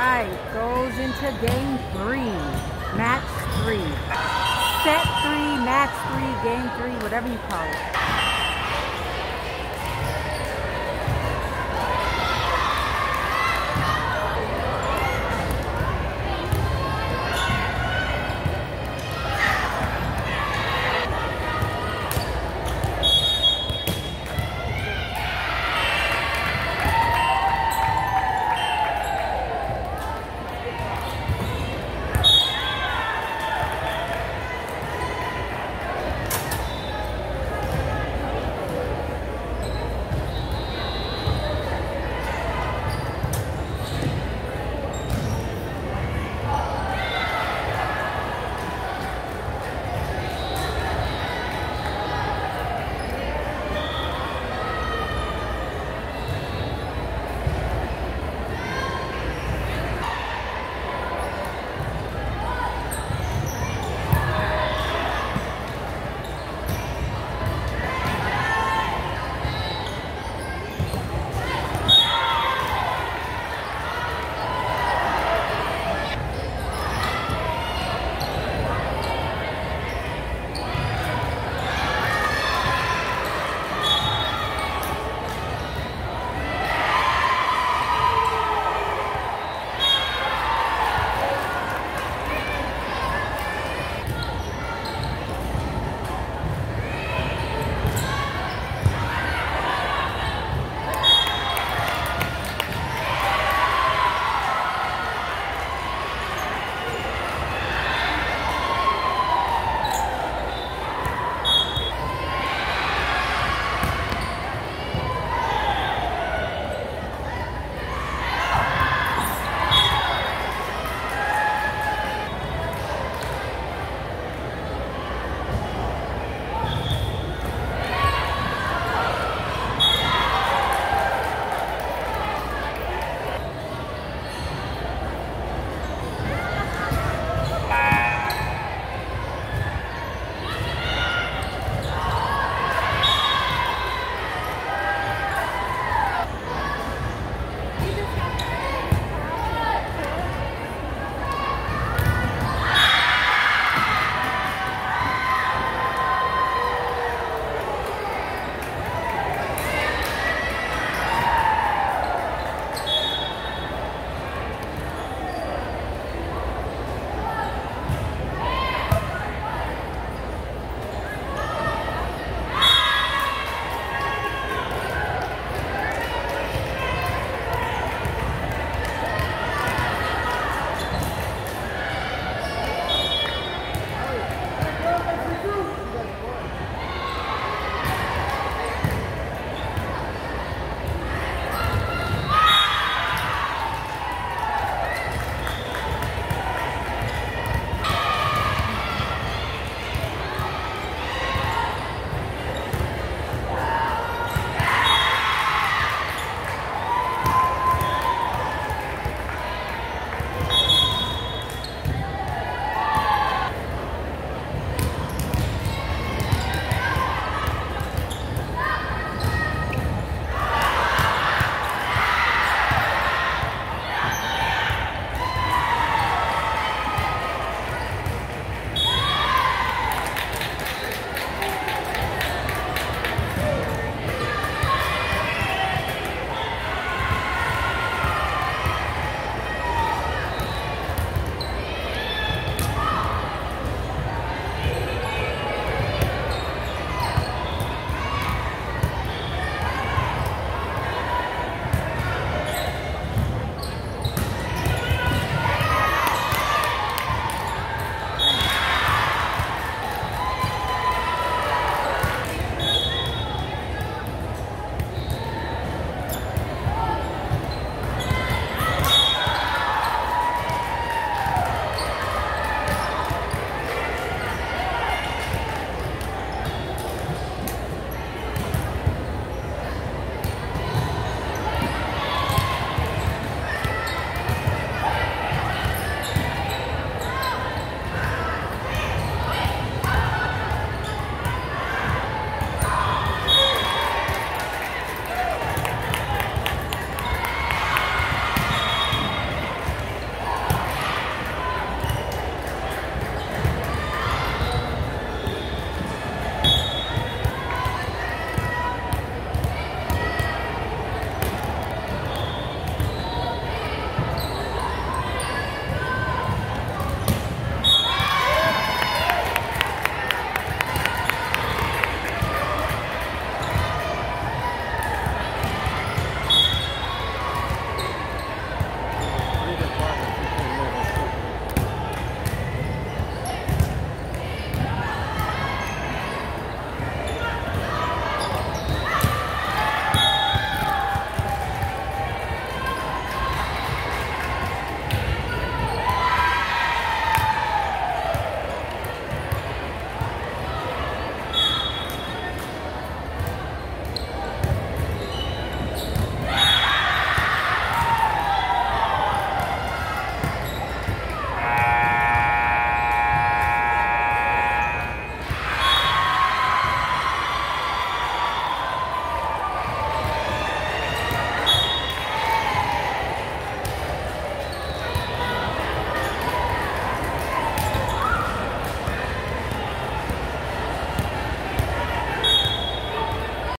Right, goes into game three, match three. Set three, match three, game three, whatever you call it.